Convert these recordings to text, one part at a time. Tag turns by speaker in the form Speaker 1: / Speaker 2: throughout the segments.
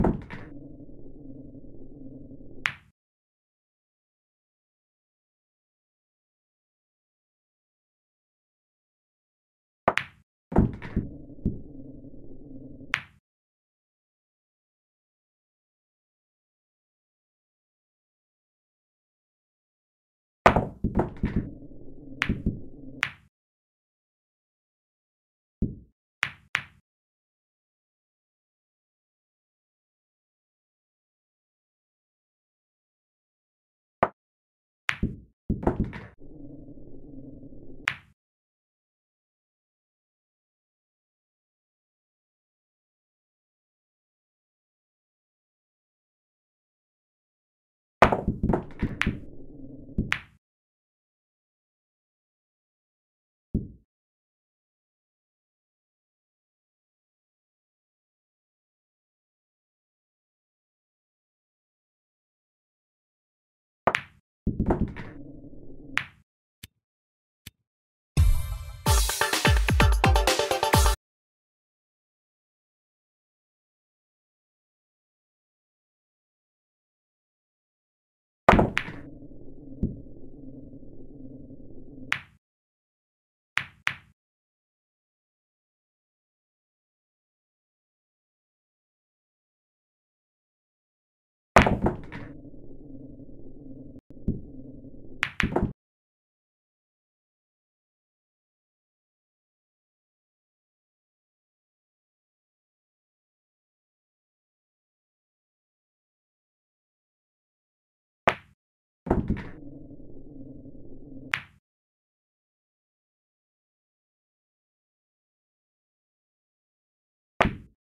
Speaker 1: Thank you.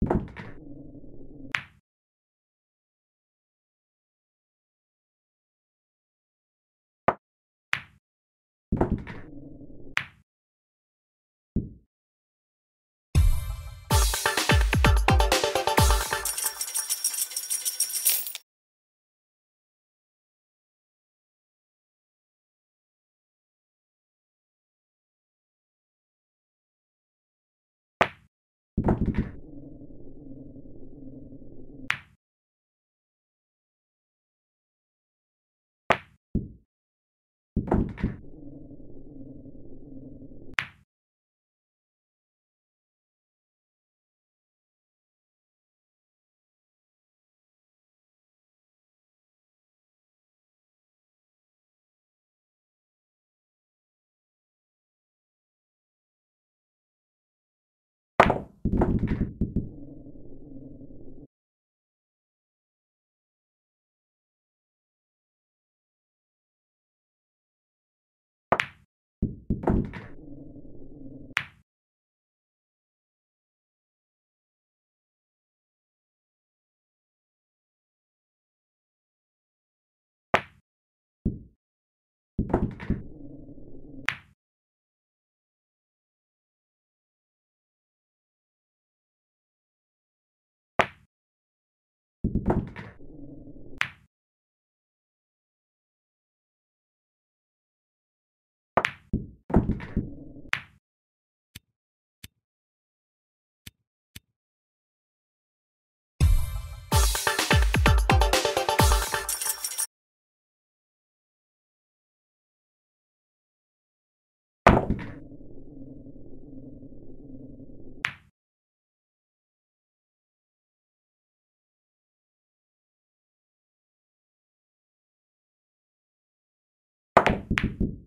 Speaker 1: you Thank you. you you